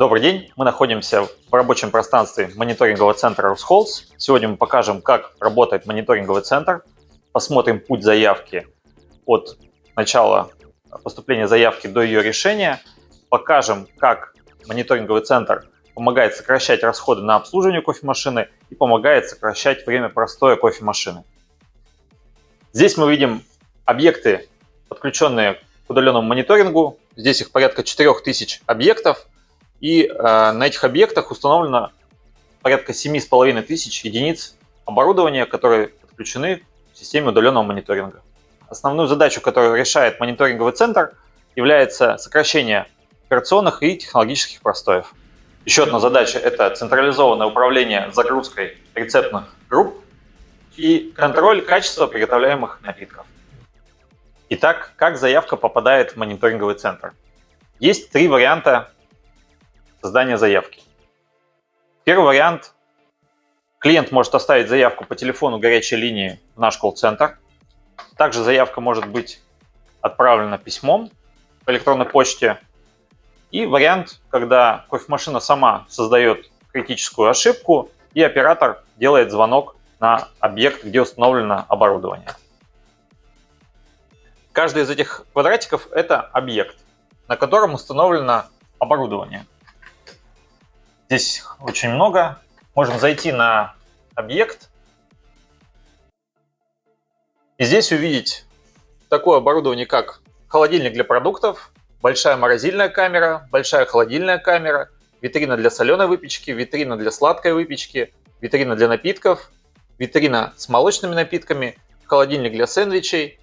Добрый день, мы находимся в рабочем пространстве мониторингового центра Русхолс. Сегодня мы покажем, как работает мониторинговый центр, посмотрим путь заявки от начала поступления заявки до ее решения, покажем, как мониторинговый центр помогает сокращать расходы на обслуживание кофемашины и помогает сокращать время простоя кофемашины. Здесь мы видим объекты, подключенные к удаленному мониторингу. Здесь их порядка 4000 объектов. И э, на этих объектах установлено порядка 7,5 тысяч единиц оборудования, которые подключены к системе удаленного мониторинга. Основную задачу, которую решает мониторинговый центр, является сокращение операционных и технологических простоев. Еще одна задача – это централизованное управление загрузкой рецептных групп и контроль качества приготовляемых напитков. Итак, как заявка попадает в мониторинговый центр? Есть три варианта создания заявки. Первый вариант – клиент может оставить заявку по телефону горячей линии в наш колл-центр. Также заявка может быть отправлена письмом по электронной почте. И вариант, когда кофемашина сама создает критическую ошибку, и оператор делает звонок на объект, где установлено оборудование. Каждый из этих квадратиков – это объект, на котором установлено оборудование. Здесь очень много. Можем зайти на объект и здесь увидеть такое оборудование, как холодильник для продуктов, большая морозильная камера, большая холодильная камера, витрина для соленой выпечки, витрина для сладкой выпечки, витрина для напитков, витрина с молочными напитками, холодильник для сэндвичей,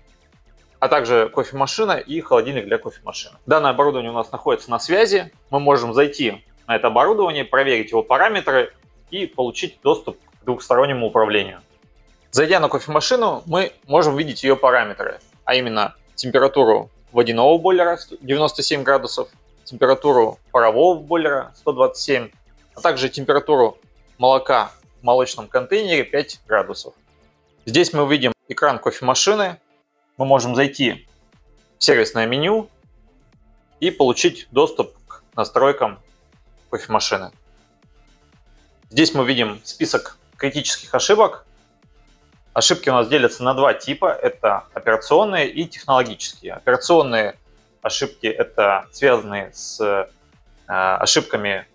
а также кофемашина и холодильник для кофемашины. Данное оборудование у нас находится на связи. Мы можем зайти на это оборудование, проверить его параметры и получить доступ к двухстороннему управлению. Зайдя на кофемашину, мы можем видеть ее параметры, а именно температуру водяного бойлера 97 градусов, температуру парового бойлера 127, а также температуру молока в молочном контейнере 5 градусов. Здесь мы увидим экран кофемашины, мы можем зайти в сервисное меню и получить доступ к настройкам кофемашины. Здесь мы видим список критических ошибок. Ошибки у нас делятся на два типа. Это операционные и технологические. Операционные ошибки – это связанные с э, ошибками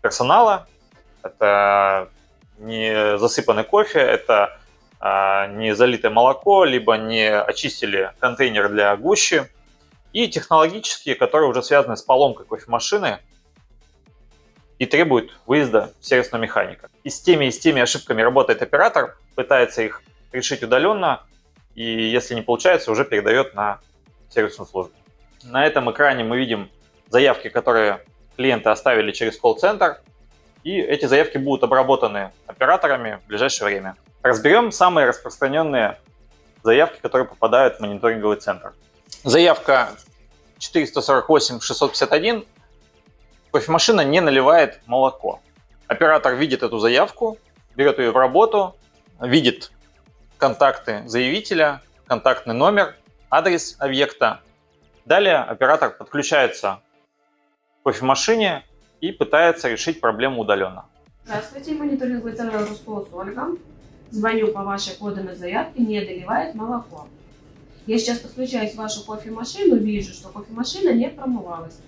персонала. Это не засыпанный кофе, это э, не залитое молоко, либо не очистили контейнер для гущи. И технологические, которые уже связаны с поломкой кофемашины и требуют выезда сервисного механика. И с теми и с теми ошибками работает оператор, пытается их решить удаленно, и если не получается, уже передает на сервисную службу. На этом экране мы видим заявки, которые клиенты оставили через колл-центр, и эти заявки будут обработаны операторами в ближайшее время. Разберем самые распространенные заявки, которые попадают в мониторинговый центр. Заявка 448-651 кофемашина не наливает молоко. Оператор видит эту заявку, берет ее в работу, видит контакты заявителя, контактный номер, адрес объекта. Далее оператор подключается к кофемашине и пытается решить проблему удаленно. Здравствуйте, мониторинговый центр Русполос Ольга. Звоню по вашей поданной заявке, не доливает молоко. Я сейчас подключаюсь в вашу кофемашину, вижу, что кофемашина не промывалась.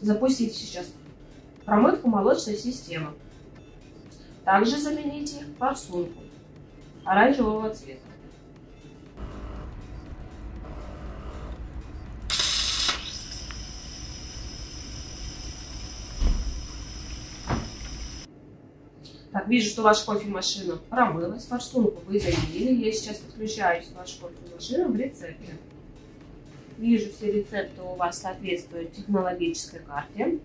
Запустите сейчас промывку молочной системы. Также замените форсунку оранжевого цвета. Так, вижу, что ваша кофемашина промылась, форсунку вы заменили. Я сейчас подключаюсь к вашей кофемашине в рецепте. Вижу, все рецепты у вас соответствуют технологической карте.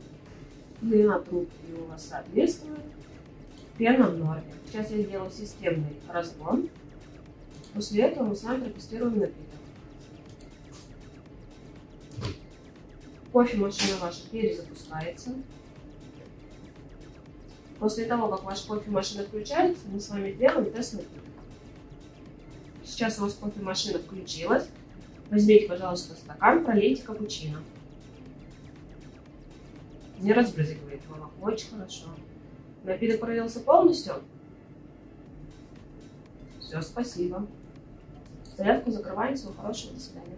Длина трубки у вас соответствует пенном норме. Сейчас я сделаю системный разгон. После этого мы с вами протестируем напиток. Кофемашина ваша перезапускается. После того, как ваша кофемашина включается, мы с вами делаем тест напитка. Сейчас у вас кофемашина включилась. Возьмите, пожалуйста, стакан, пролейте капучино. Не разбрызгивает молоко. Очень хорошо. Напиток пролился полностью? Все, спасибо. Заявку закрываем. Всего хорошего. До свидания.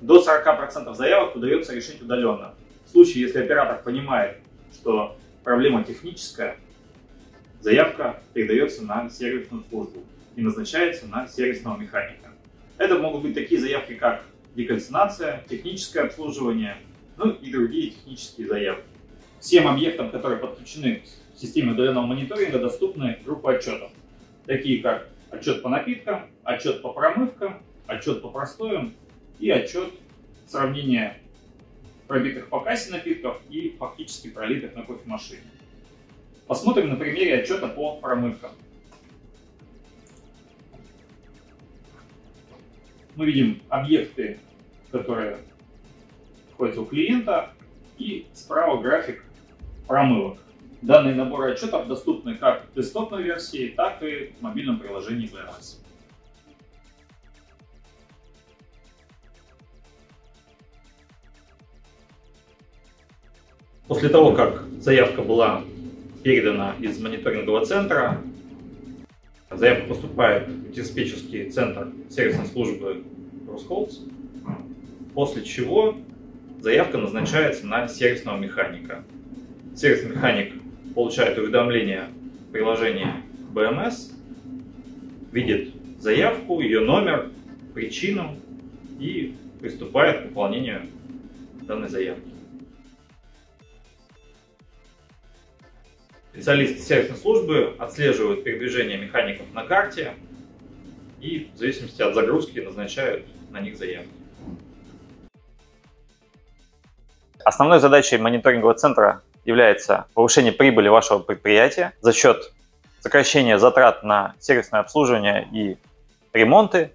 До 40% заявок удается решить удаленно. В случае, если оператор понимает, что проблема техническая, заявка передается на сервисную службу и назначается на сервисного механика. Это могут быть такие заявки, как декальцинация, техническое обслуживание, ну и другие технические заявки. Всем объектам, которые подключены к системе удаленного мониторинга, доступны группы отчетов, такие как отчет по напиткам, отчет по промывкам, отчет по простоям и отчет сравнения пробитых по кассе напитков и фактически пролитых на кофемашине. Посмотрим на примере отчета по промывкам. Мы видим объекты, которые находятся у клиента, и справа график промывок. Данные наборы отчетов доступны как в десктопной версии, так и в мобильном приложении VMS. После того, как заявка была передана из мониторингового центра, заявка поступает в диспетчерский центр сервисной службы Росхолдс, после чего заявка назначается на сервисного механика. Сервисный механик получает уведомление в приложении BMS, видит заявку, ее номер, причину и приступает к выполнению данной заявки. Специалисты сервисной службы отслеживают передвижение механиков на карте и в зависимости от загрузки назначают на них заявки. Основной задачей мониторингового центра является повышение прибыли вашего предприятия за счет сокращения затрат на сервисное обслуживание и ремонты,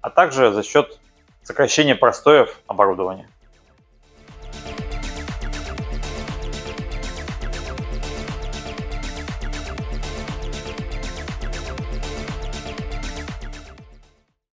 а также за счет сокращения простоев оборудования.